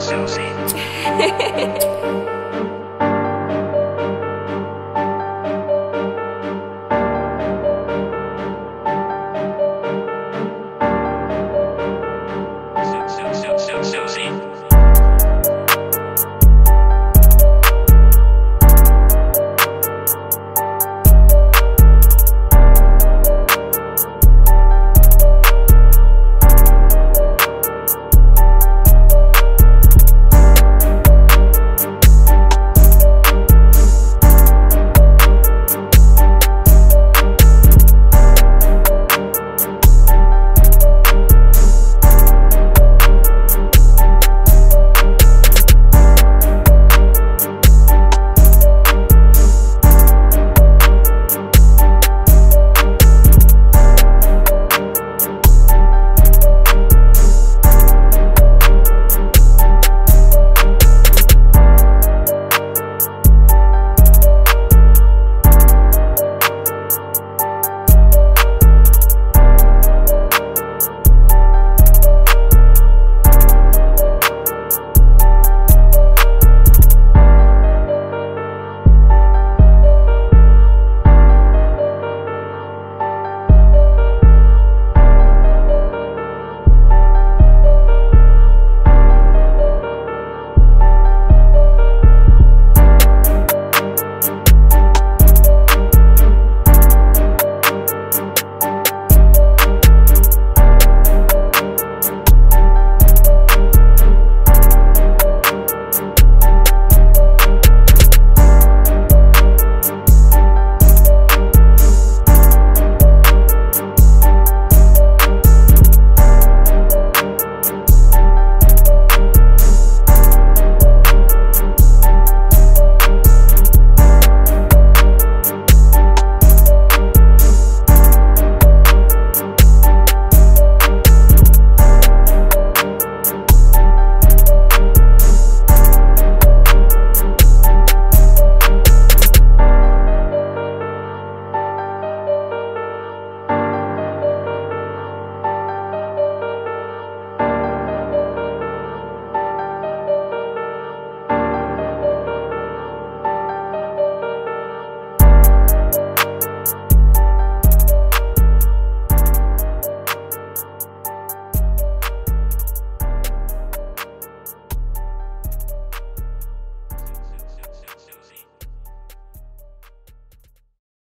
Susie.